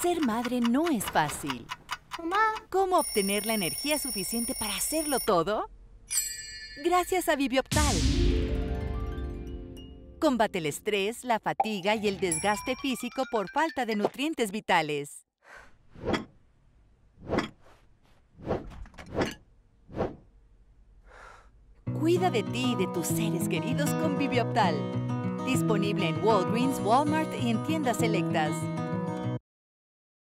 Ser madre no es fácil. ¿Cómo obtener la energía suficiente para hacerlo todo? Gracias a Vivioptal. Combate el estrés, la fatiga y el desgaste físico por falta de nutrientes vitales. Cuida de ti y de tus seres queridos con Vivioptal. Disponible en Walgreens, Walmart y en tiendas selectas.